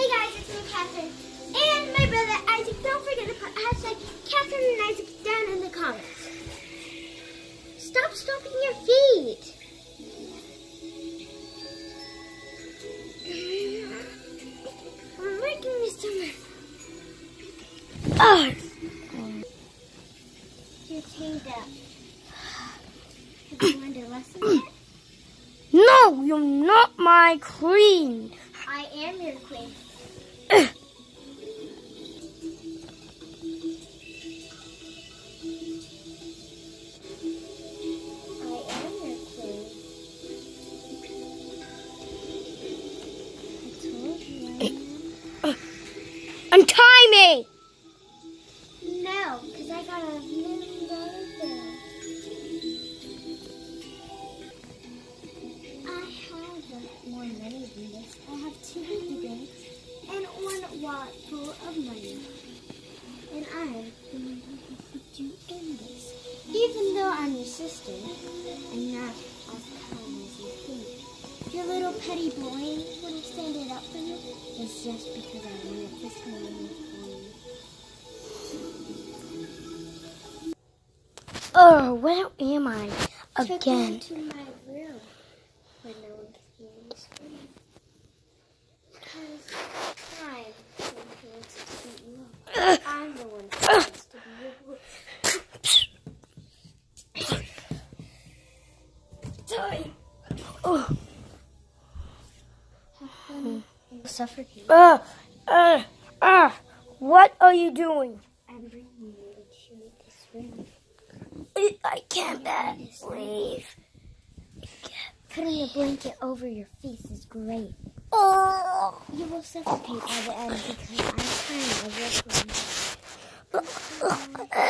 Hey guys, it's me, Catherine, and my brother Isaac. Don't forget to put hashtag Catherine and Isaac down in the comments. Stop stomping your feet. I'm making me stomach. Ah, You're chained up. Have you learned a lesson yet? no, you're not my queen. I am your queen. Ugh. one wallet full of money. And I'm going to put you in this. Even though I'm your sister, I'm not as kind as you think. Your little petty boy, I stand it up for you, is just because I wanted this money for you. Oh, where am I again? to my room when no one could hear me scream. Because I'm the one who wants to beat you up. I'm the one who wants to be your boy. Sorry. Oh, Suffocate. uh, uh, uh, what are you doing? I'm bringing you into this room. I- I can't believe. Putting a blanket over your face is great. Oh, You will suffocate by the end because I'm trying to work on Oh,